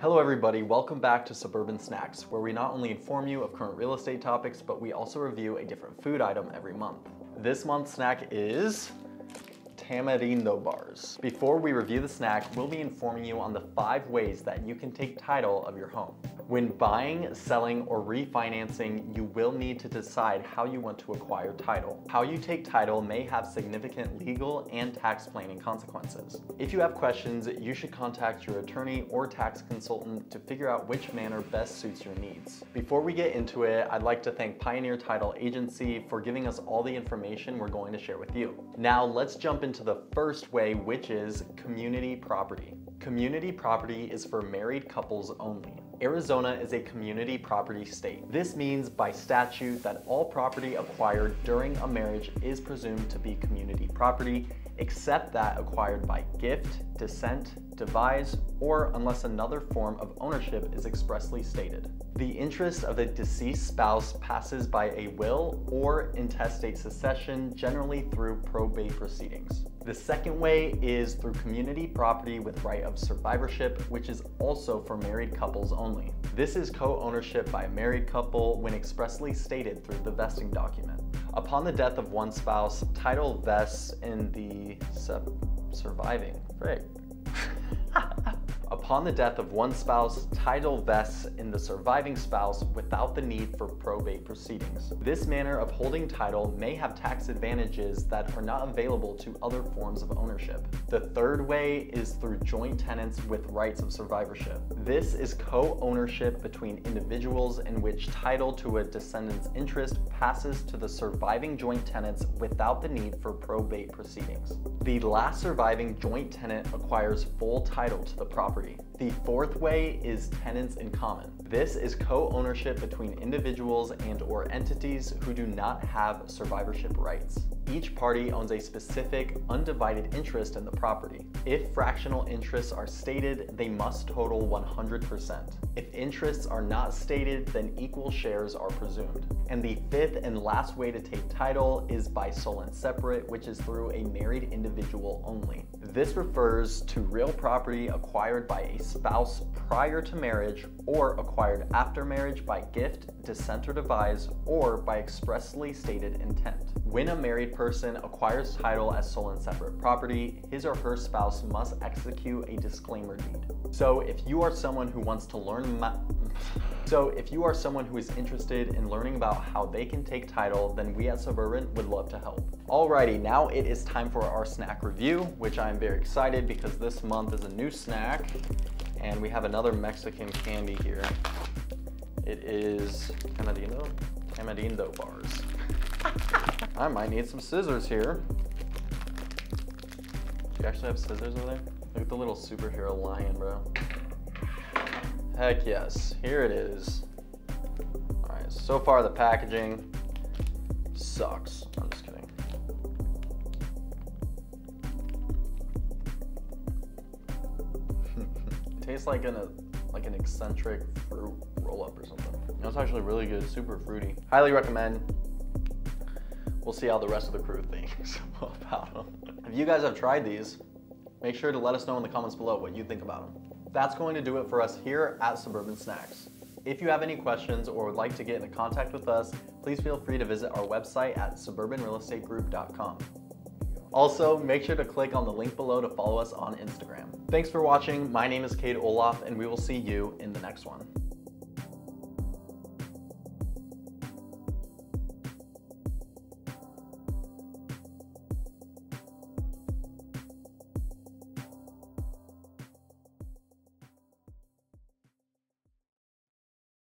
Hello everybody, welcome back to Suburban Snacks, where we not only inform you of current real estate topics, but we also review a different food item every month. This month's snack is tamarindo bars. Before we review the snack, we'll be informing you on the five ways that you can take title of your home. When buying, selling, or refinancing, you will need to decide how you want to acquire title. How you take title may have significant legal and tax planning consequences. If you have questions, you should contact your attorney or tax consultant to figure out which manner best suits your needs. Before we get into it, I'd like to thank Pioneer Title Agency for giving us all the information we're going to share with you. Now let's jump into the first way, which is community property. Community property is for married couples only. Arizona is a community property state. This means by statute that all property acquired during a marriage is presumed to be community property, except that acquired by gift, descent, devise, or unless another form of ownership is expressly stated. The interest of the deceased spouse passes by a will or intestate succession, generally through probate proceedings. The second way is through community property with right of survivorship, which is also for married couples only. This is co-ownership by a married couple when expressly stated through the vesting document. Upon the death of one spouse, title vests in the surviving. Frick. Upon the death of one spouse, title vests in the surviving spouse without the need for probate proceedings. This manner of holding title may have tax advantages that are not available to other forms of ownership. The third way is through joint tenants with rights of survivorship. This is co-ownership between individuals in which title to a descendant's interest passes to the surviving joint tenants without the need for probate proceedings. The last surviving joint tenant acquires full title to the property property. The fourth way is tenants in common. This is co-ownership between individuals and or entities who do not have survivorship rights. Each party owns a specific undivided interest in the property. If fractional interests are stated, they must total 100%. If interests are not stated, then equal shares are presumed. And the fifth and last way to take title is by sole and separate, which is through a married individual only. This refers to real property acquired by a spouse prior to marriage or acquired after marriage by gift, descent or devise, or by expressly stated intent. When a married person acquires title as sole and separate property, his or her spouse must execute a disclaimer deed. So if you are someone who wants to learn so if you are someone who is interested in learning about how they can take title, then we at Suburban would love to help. Alrighty, now it is time for our snack review, which I'm very excited because this month is a new snack and we have another Mexican candy here. It is Canadino, Canadindo bars. I might need some scissors here. Do you actually have scissors over there? Look at the little superhero lion, bro. Heck yes, here it is. All right, so far the packaging sucks. I'm just kidding. tastes like an, like an eccentric fruit roll-up or something. That's actually really good, super fruity. Highly recommend. We'll see how the rest of the crew thinks about them. If you guys have tried these, make sure to let us know in the comments below what you think about them. That's going to do it for us here at Suburban Snacks. If you have any questions or would like to get in contact with us, please feel free to visit our website at suburbanrealestategroup.com. Also, make sure to click on the link below to follow us on Instagram. Thanks for watching. My name is Cade Olaf, and we will see you in the next one.